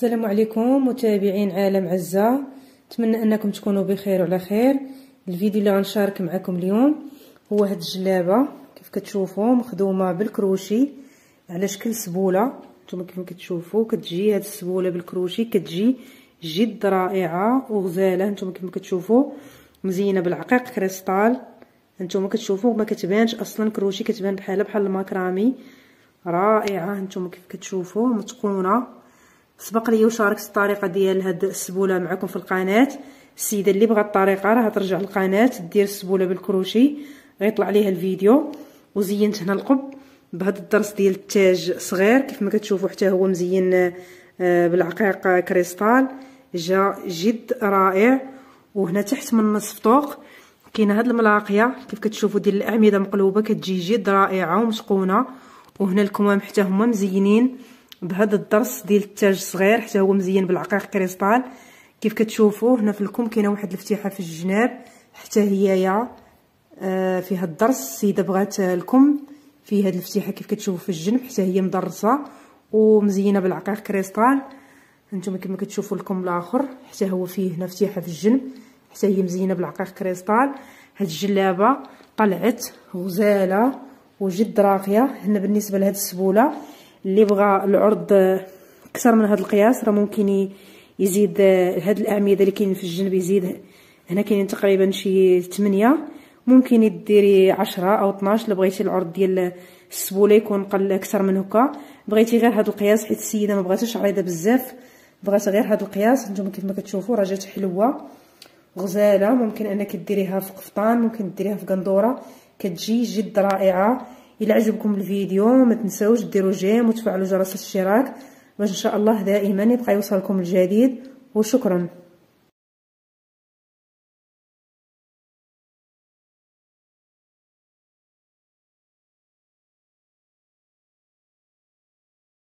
السلام عليكم متابعين عالم عزة. نتمنى أنكم تكونوا بخير وعلى خير. الفيديو اللي غنشارك معكم اليوم هو هاد الجلابة. كيف كتشوفوا مخدومة بالكروشي. على شكل سبولة؟ نتوما كيف كتشوفوا كتجي هاد السبولة بالكروشي كتجي جد رائعة وغزالة. نتوما كيف كتشوفوا مزينة بالعقيق كريستال. نتوما كتشوفوا ما كتبانش أصلا كروشي كتبان بحالها بحال الماكرامي. رائعة. نتوما كيف كتشوفوا متقونة. سبق لي وشاركت الطريقة ديال هاد السبولة معكم في القناة. السيده اللي بغات الطريقة راه ترجع للقناة دير السبولة بالكروشي غيطلع عليها الفيديو. وزينت هنا القب بهذا الدرس ديال التاج صغير. كيف ما كتشوفوا حتى هو مزين آه، بالعقيق كريستال. جا جد رائع. وهنا تحت من نصف طوق كاينة هاد الملاقية. كيف كتشوفوا ديال الأعمدة مقلوبة كتجي جد رائعة ومتقونه وهنا الكمام حتى هما مزينين. بهذا الدرس ديال التاج الصغير حتى هو مزيان بالعقيق كريستال. كيف كتشوفوا هنا في الكم كاينة واحد الفتيحه في الجناب حتى هي آه في هذا الدرس. السيده بغات الكم في هذه الفتيحه كيف كتشوفوا في الجنب حتى هي مدرسة ومزينه بالعقيق كريستال. هانتوما كما كتشوفوا الكم الآخر حتى هو فيه هنا فتيحه في الجنب حتى هي مزينه بالعقيق كريستال. هاد الجلابة طلعت غزالة وجد راقية. هنا بالنسبة لهاد السبولة اللي بغى العرض أكثر من هذا القياس راه ممكن يزيد هاد الأعمدة اللي كاينين في الجنب يزيد. هنا كاينين تقريبا شي 8 ممكن ديري 10 أو 12 الا بغيتي العرض ديال السبولة يكون قل أكثر من هكا. بغيتي غير هاد القياس حيت السيدة ما بغاتش عريضة بزاف. بغات غير هاد القياس نتوما كيف ما كتشوفوا راه جات حلوة. غزالة ممكن أنك ديريها في قفطان ممكن ديريها في قندورة. كتجي جد رائعة. إلى عجبكم الفيديو ما تنساوش ديروا جيم وتفعلوا جرس الاشتراك باش ان شاء الله دائما يبقى يوصلكم الجديد وشكرا.